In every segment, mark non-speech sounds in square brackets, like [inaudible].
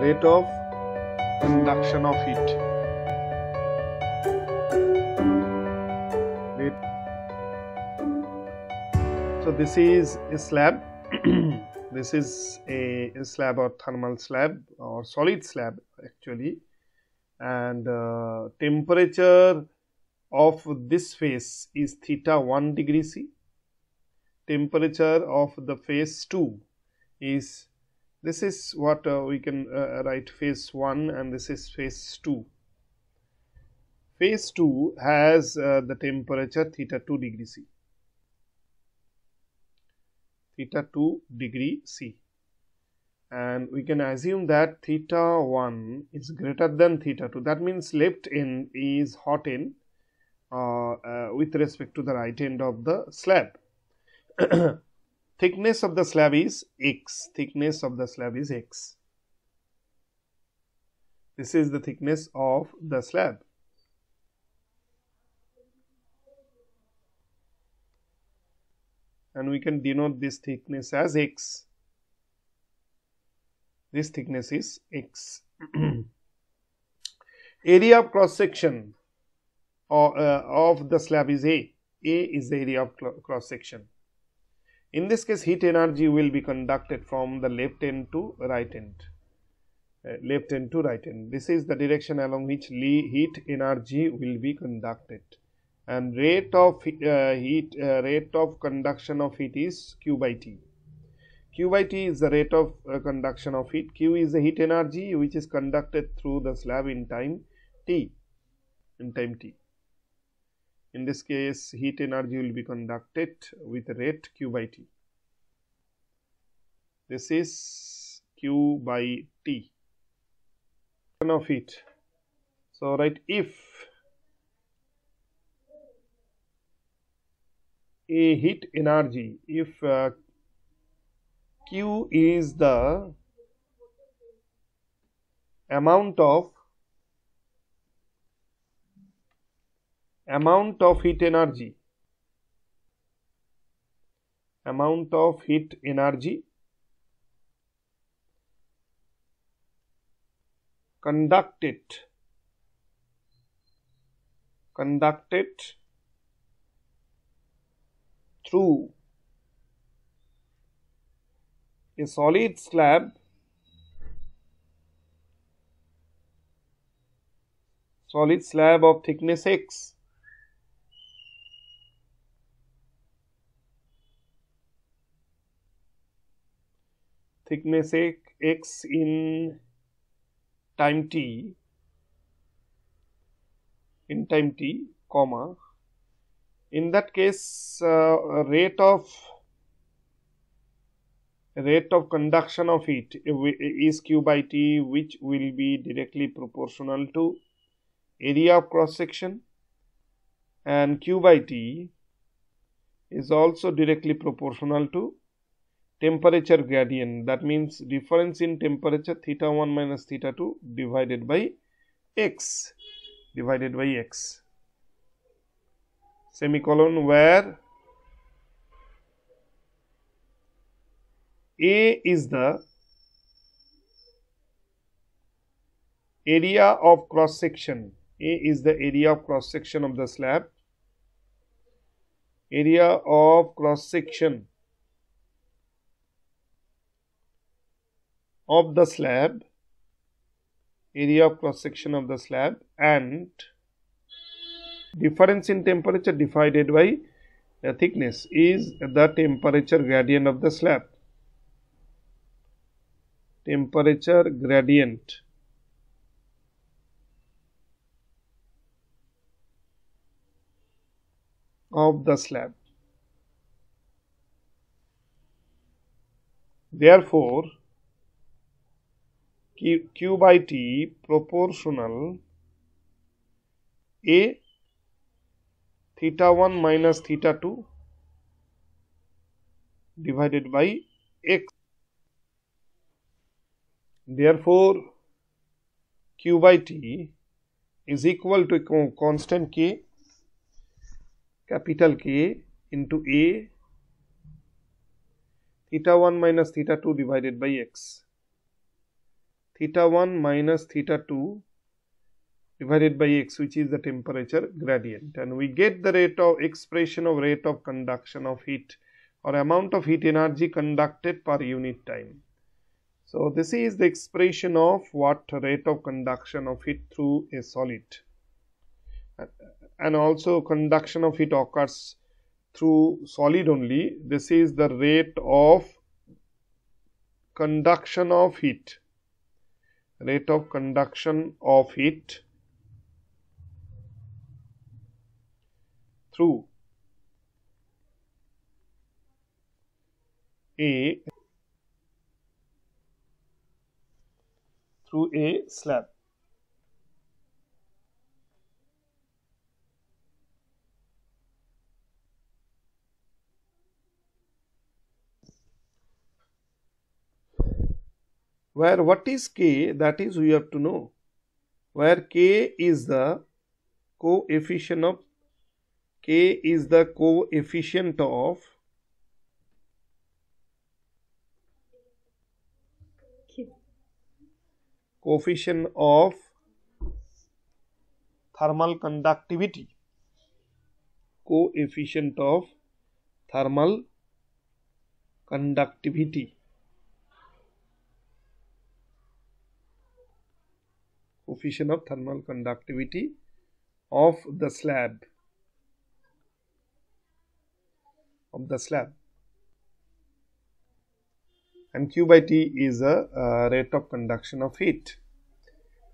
rate of conduction of heat. So this is a slab. [clears throat] This is a, a, slab or thermal slab or solid slab actually. And uh, temperature of this face is theta 1 degree C. Temperature of the phase 2 is this is what uh, we can uh, write phase 1 and this is phase 2. Phase 2 has uh, the temperature theta 2 degree C. Theta 2 degree C. And we can assume that theta 1 is greater than theta 2. That means left end is hot end uh, uh, with respect to the right end of the slab. [clears throat] thickness of the slab is x. Thickness of the slab is x. This is the thickness of the slab. And we can denote this thickness as x. This thickness is x. [clears throat] Area of cross section of, uh, of the slab is a. A is the area of cross section in this case, heat energy will be conducted from the left end to right end, uh, left end to right end. This is the direction along which heat energy will be conducted and rate of uh, heat uh, rate of conduction of heat is q by t. q by t is the rate of uh, conduction of heat, q is the heat energy which is conducted through the slab in time t, in time t. In this case, heat energy will be conducted with rate q by t. This is q by t of heat. So, write if a heat energy, if uh, q is the amount of amount of heat energy. Amount of heat energy. Conducted conducted through a solid slab solid slab of thickness x thickness x in time t in time t comma. In that case uh, rate of rate of conduction of heat is q by t which will be directly proportional to area of cross section. And q by t is also directly proportional to temperature gradient. That means difference in temperature theta 1 minus theta 2 divided by x. Divided by x. Semicolon where A is the area of cross section. A is the area of cross section of the slab. Area of cross section of the slab area of cross section of the slab and difference in temperature divided by the thickness is the temperature gradient of the slab. Temperature gradient. Of the slab. Therefore q by t proportional a theta one minus theta two divided by x therefore q by t is equal to constant k capital k into a theta one minus theta two divided by x theta 1 minus theta 2 divided by x which is the temperature gradient and we get the rate of expression of rate of conduction of heat or amount of heat energy conducted per unit time. So, this is the expression of what rate of conduction of heat through a solid and also conduction of heat occurs through solid only. This is the rate of conduction of heat, rate of conduction of heat through a through a slab. Where what is K that is we have to know where K is the coefficient of K is the coefficient of coefficient of thermal conductivity coefficient of thermal conductivity coefficient of thermal conductivity of the slab. Of the slab. And q by t is a uh, rate of conduction of heat.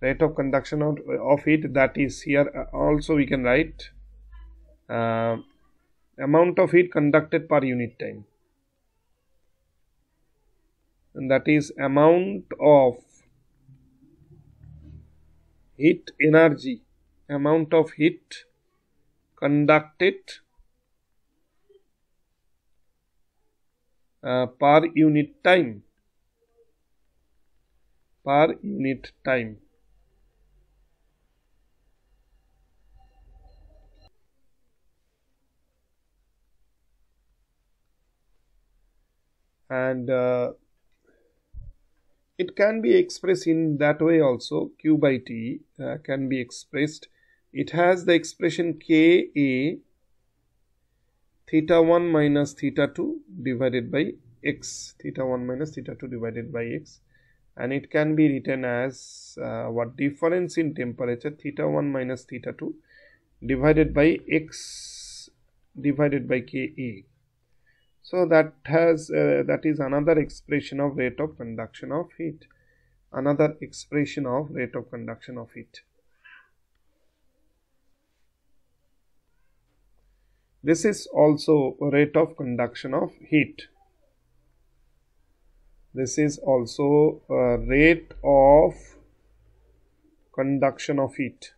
Rate of conduction of, of heat that is here uh, also we can write uh, amount of heat conducted per unit time. And that is amount of heat energy amount of heat conducted uh, per unit time per unit time. And uh, it can be expressed in that way also. Q by t uh, can be expressed. It has the expression k a theta 1 minus theta 2 divided by x. Theta 1 minus theta 2 divided by x. And it can be written as uh, what difference in temperature theta 1 minus theta 2 divided by x divided by Ka. So that has uh, that is another expression of rate of conduction of heat another expression of rate of conduction of heat. This is also rate of conduction of heat. This is also rate of conduction of heat.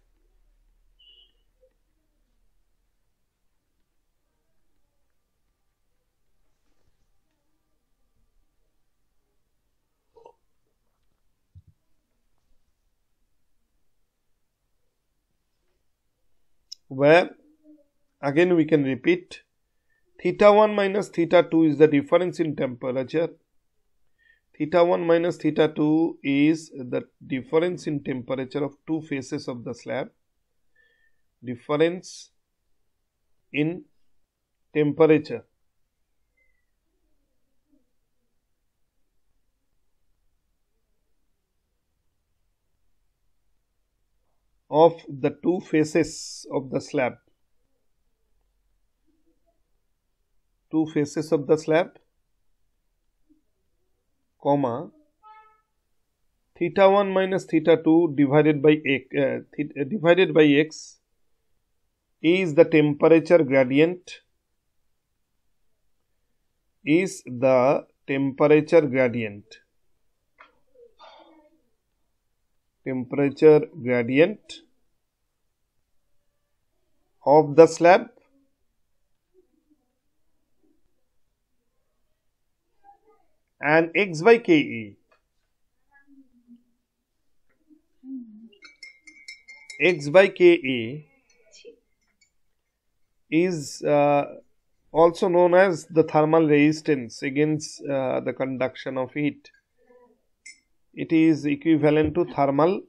Where Again we can repeat theta 1 minus theta 2 is the difference in temperature. Theta 1 minus theta 2 is the difference in temperature of two faces of the slab. Difference in temperature. Of the two faces of the slab. two faces of the slab comma theta 1 minus theta 2 divided by x uh, uh, divided by x is the temperature gradient is the temperature gradient temperature gradient of the slab. And x by Ke. x by Ke is uh, also known as the thermal resistance against uh, the conduction of heat. It is equivalent to thermal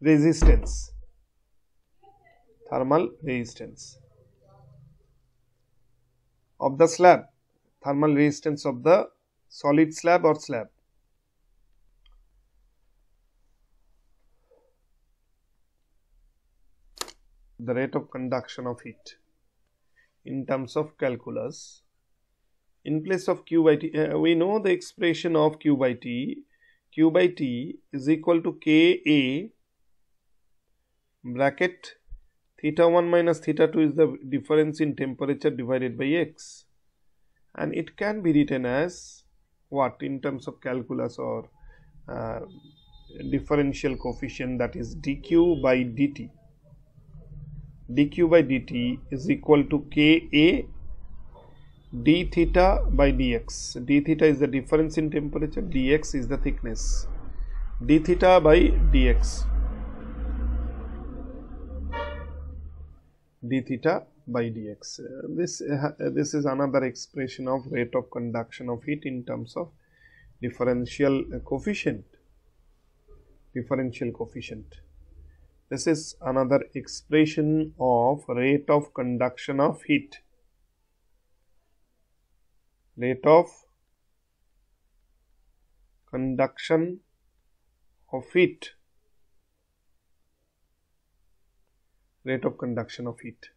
resistance thermal resistance. Of the slab thermal resistance of the solid slab or slab. The rate of conduction of heat. In terms of calculus in place of q by t uh, we know the expression of q by t. Q by t is equal to k a bracket theta 1 minus theta 2 is the difference in temperature divided by x. And it can be written as what in terms of calculus or uh, differential coefficient that is dq by dt. dq by dt is equal to ka d theta by dx. D theta is the difference in temperature dx is the thickness. D theta by dx d theta by dx. Uh, this uh, this is another expression of rate of conduction of heat in terms of differential coefficient. Differential coefficient. This is another expression of rate of conduction of heat. Rate of conduction of heat rate of conduction of heat